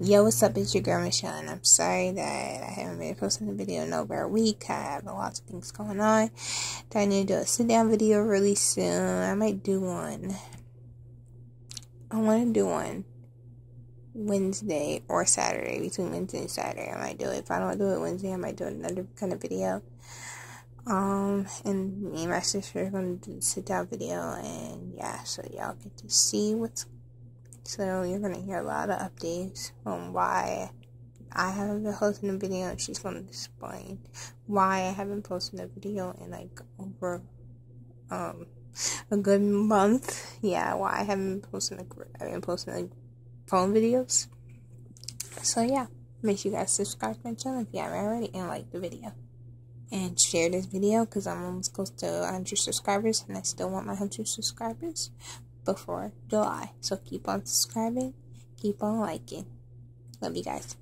Yo, what's up? It's your girl Michelle, and I'm sorry that I haven't been posting a video in over a week. I have lots of things going on. I need to do a sit down video really soon. I might do one. I want to do one Wednesday or Saturday, between Wednesday and Saturday. I might do it. If I don't do it Wednesday, I might do another kind of video. Um, and me and my sister are going to do the sit down video, and yeah, so y'all get to see what's so you're gonna hear a lot of updates on why I haven't been posting a video she's gonna explain why I haven't posted a video in like over um a good month. Yeah, why I haven't been posting a I've been posting like phone videos. So yeah, make sure you guys subscribe to my channel if you haven't already and like the video. And share this video because I'm almost close to 100 subscribers and I still want my 100 subscribers before July. So keep on subscribing, keep on liking. Love you guys.